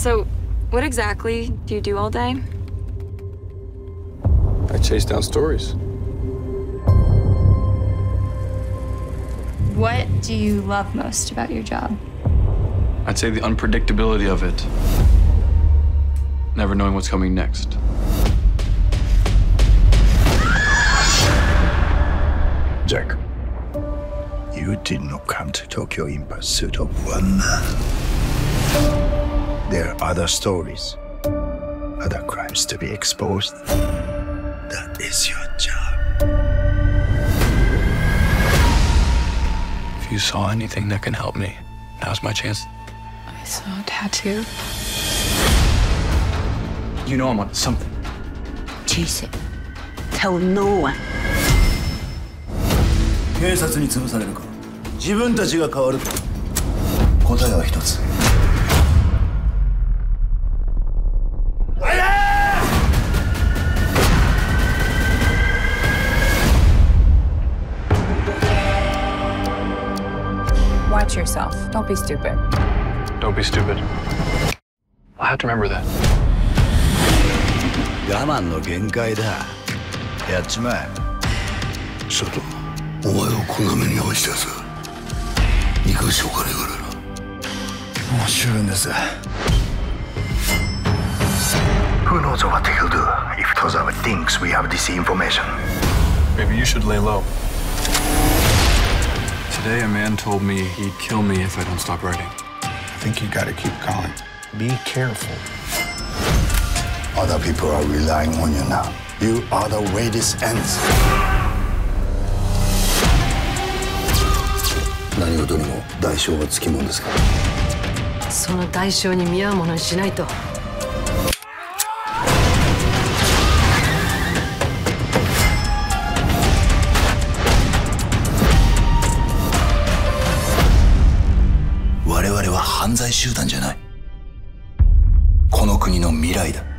So, what exactly do you do all day? I chase down stories. What do you love most about your job? I'd say the unpredictability of it. Never knowing what's coming next. Jake, you did not come to Tokyo in pursuit of one man There are other stories, other crimes to be exposed. That is your job. If you saw anything that can help me, now's my chance. I saw a tattoo. You know I'm on something. Chase it. Tell no one. 警察に潰されるか自分たちが変わるか答えは一つ Watch yourself. Don't be stupid. Don't be stupid. I'll have to remember that. 我慢の限界だやっちまえ佐藤お前をこんな目に遭わしたやつ憎しお金があるなもう十分です Who knows what he'll do if Tozawa thinks we have this information Maybe you should lay low. Today, a man told me he'd kill me if I don't stop writing. I think you gotta keep calm be careful Other people are relying on you now You are the way this ends 何事にも代償がつきもんですからその代償に見合うものにしないと。我々は犯罪集団じゃない。この国の未来だ。